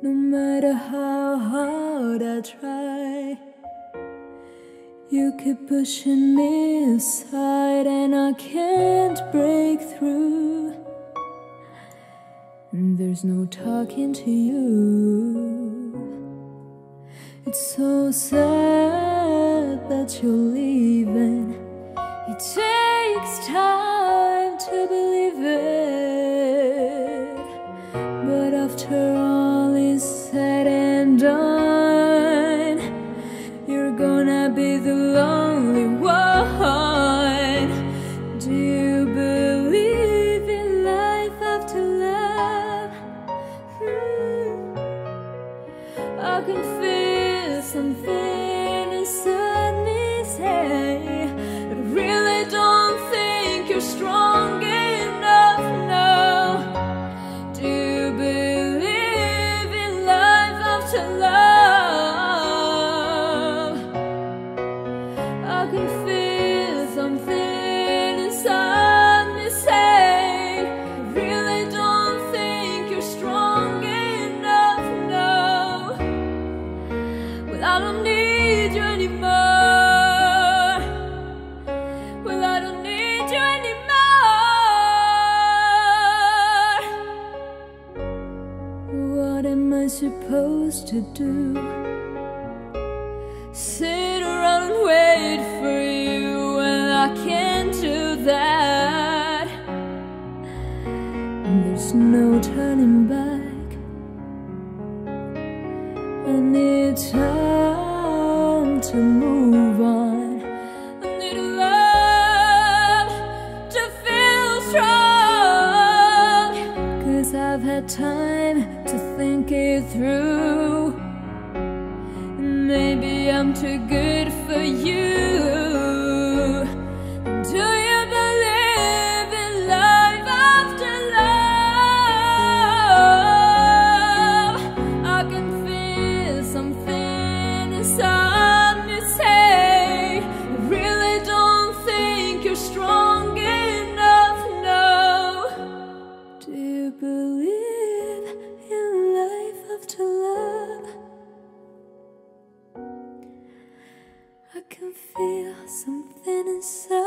No matter how hard I try, you keep pushing me aside, and I can't break through. And there's no talking to you. It's so sad that you're leaving. It takes time to believe it. But after all and done, you're gonna be the lonely one. Do you believe in life after love? Hmm. I can feel something supposed to do? Sit around and wait for you, well, I can't do that. And there's no turning back. I need time to move time to think it through. Maybe I'm too good for you. Do you believe in life after love? I can feel something inside me say, I really don't think you're strong enough. No, do you believe? I can feel something inside.